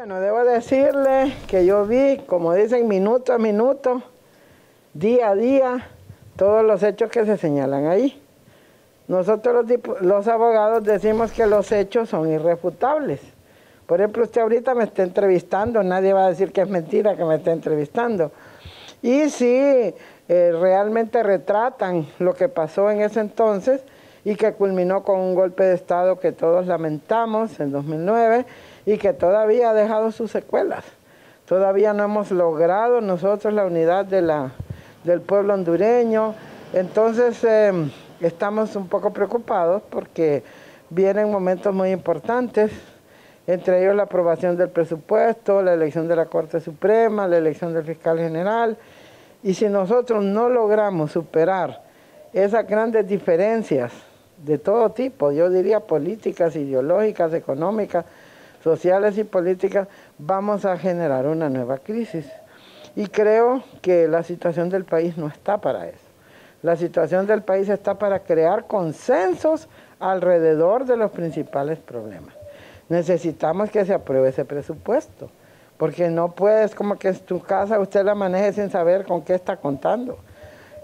Bueno, debo decirle que yo vi, como dicen, minuto a minuto, día a día, todos los hechos que se señalan ahí. Nosotros los, los abogados decimos que los hechos son irrefutables. Por ejemplo, usted ahorita me está entrevistando, nadie va a decir que es mentira que me esté entrevistando. Y si eh, realmente retratan lo que pasó en ese entonces y que culminó con un golpe de Estado que todos lamentamos en 2009 y que todavía ha dejado sus secuelas. Todavía no hemos logrado nosotros la unidad del pueblo hondureño. Entonces em, estamos un poco preocupados porque vienen momentos muy importantes, entre ellos la aprobación del presupuesto, la elección de la Corte Suprema, la elección del fiscal general. Y si nosotros no logramos superar esas grandes diferencias de todo tipo, yo diría políticas, ideológicas, económicas, sociales y políticas, vamos a generar una nueva crisis. Y creo que la situación del país no está para eso. La situación del país está para crear consensos alrededor de los principales problemas. Necesitamos que se apruebe ese presupuesto, porque no puedes como que en tu casa usted la maneje sin saber con qué está contando.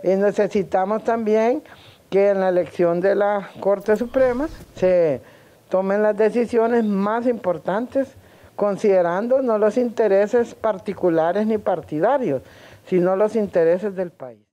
Y necesitamos también que en la elección de la Corte Suprema se tomen las decisiones más importantes considerando no los intereses particulares ni partidarios, sino los intereses del país.